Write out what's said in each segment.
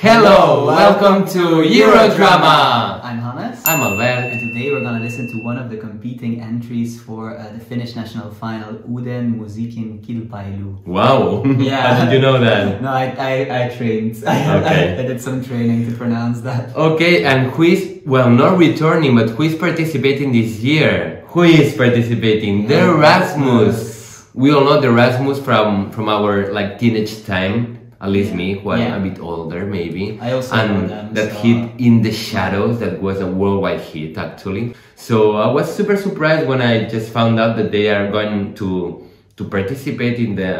Hello, welcome to Eurodrama. I'm Hannes. I'm Albert. and today we're gonna listen to one of the competing entries for uh, the Finnish national final, Uuden Musiikin Kilpailu. Wow. Yeah. How did you know that? No, I, I, I trained. I, Okay. I, did some training to pronounce that. Okay, and who is, well, not returning, but who is participating this year? Who is participating? The Rasmus. We all know the Rasmus from, from our like teenage time. At least me, who I'm Yeah. a bit older, maybe. I also and know them, that so- hit in the shadows that was a worldwide hit actually. So I was super surprised when I just found out that they are going to to participate in the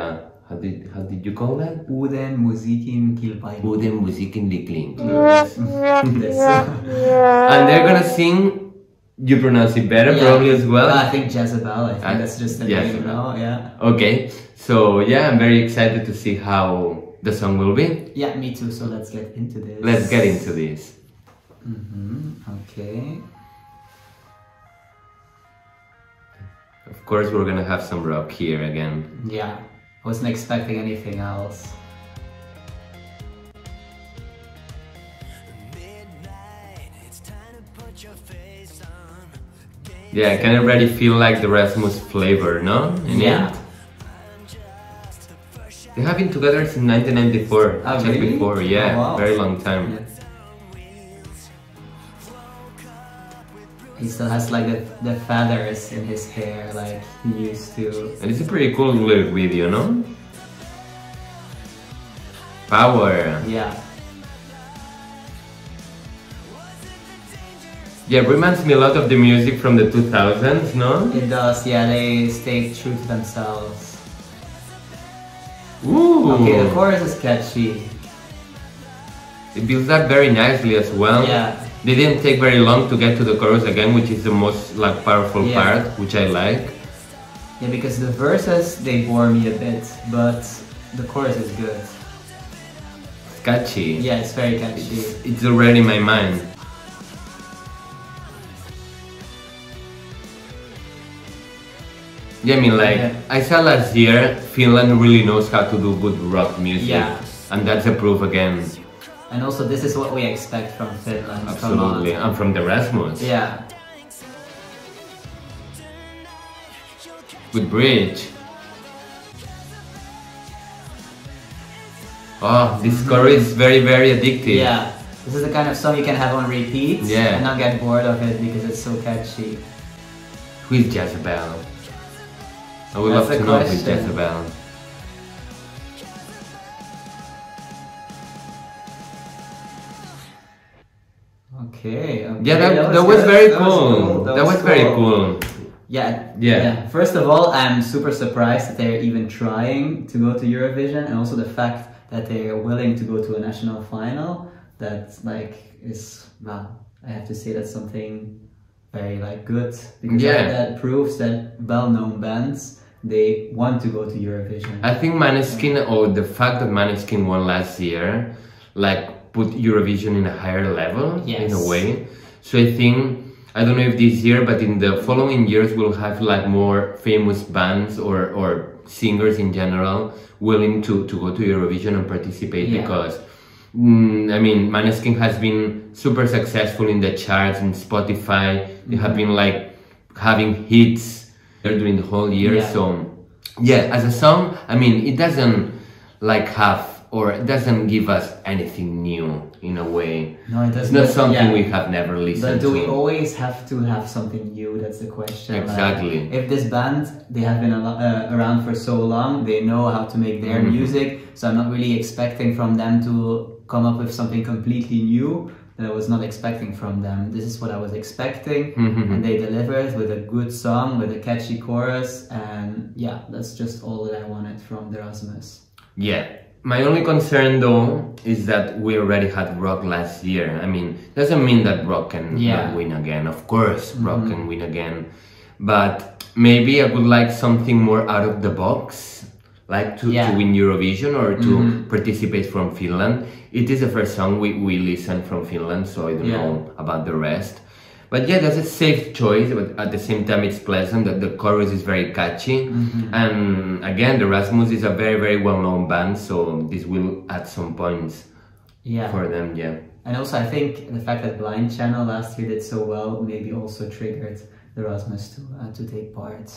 how did how did you call that? Uuden Musiikin Kilpailu. Uden Musikentwicklung. This, And they're gonna sing. You pronounce it better, Yeah. probably as well. I think Jezebel. I think Uh, that's just the Jezebel. name now. Yeah. Okay, so yeah, I'm very excited to see how the song will be. Yeah, me too. So let's get into this. Let's get into this. hmm Okay. Of course, we're gonna have some rock here again. Yeah. I wasn't expecting anything else. Yeah, I can already feel like the Rasmus flavor, no? In Yeah. it? They have been together since 1994. Oh, ah, just really? before, yeah, Oh, wow. very long time. Yes. He still has like the, the feathers in his hair like he used to. And it's a pretty cool lyric video, no? Power. Yeah. Yeah, reminds me a lot of the music from the 2000s, no? It does, yeah, they stay true to themselves. Ooh. Okay, the chorus is catchy. It builds up very nicely as well. Yeah. They didn't take very long to get to the chorus again, which is the most like powerful Yeah. part, which I like. Yeah, because the verses they bore me a bit, but the chorus is good. It's catchy. Yeah, it's very catchy. It's, it's already in my mind. Yeah, I mean, like Yeah. I saw last year, Finland really knows how to do good rock music, Yeah. and that's a proof again. And also, this is what we expect from Finland. Absolutely, on. and from the Rasmus Yeah. with Bridge. Oh, this mm-hmm. chorus is very, very addictive. Yeah. This is the kind of song you can have on repeat Yeah. and not get bored of it because it's so catchy. Who is Jezebel? I would love That's to know question. Jezebel. Okay. Um, okay. Yeah, that, that, was, good. very That was cool. That, was, very cool. Yeah, Yeah. First of all, I'm super surprised that they're even trying to go to Eurovision, and also the fact that they're willing to go to a national final. That like is well, I have to say that's something very like good because Yeah. that, that proves that well-known bands they want to go to Eurovision. I think Maneskin, or the fact that Maneskin won last year, like put Eurovision in a higher level yes. in a way. So I think I don't know if this year, but in the following years we'll have like more famous bands or or singers in general willing to to go to Eurovision and participate Yeah. because. Mm, I mean, Maneskin has been super successful in the charts and Spotify. They have been like having hits during the whole year. Yeah. So, yeah, as a song, I mean, it doesn't like have or it doesn't give us anything new in a way. no, it doesn't. It's not something yeah. we have never listened to. But do to. we always have to have something new? That's the question. Like, Exactly. if this band they have been uh, around for so long, they know how to make their Mhm. music. So I'm not really expecting from them to come up with something completely new that I was not expecting from them. This is what I was expecting, Mhm. and they delivered with a good song, with a catchy chorus, and yeah, that's just all that I wanted from the Rasmus. Yeah. My only concern though is that we already had Rock last year. I mean, doesn't mean that Rock can Yeah. not win again. Of course, Rock Mhm. can win again. But maybe I would like something more out of the box, like to, Yeah. to win Eurovision or to Mhm. participate from Finland. It is the first song we, we listen from Finland, so I don't Yeah. know about the rest. But yeah, that's a safe choice, but at the same time, it's pleasant that the chorus is very catchy. Mhm. And again, the Rasmus is a very, very well known band, so this will add some points Yeah. for them. Yeah. And also, I think the fact that Blind Channel last year did so well maybe also triggered the Rasmus to uh, to take part.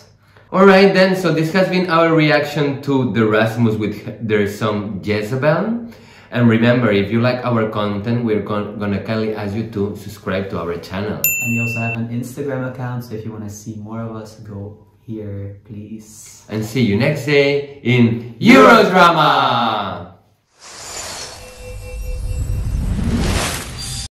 All right then. So this has been our reaction to the Rasmus with their song Jezebel. And remember, if you like our content, we're gon- gonna kindly ask you to subscribe to our channel. And we also have an Instagram account, so if you want to see more of us, go here, please. And see you next day in Eurodrama!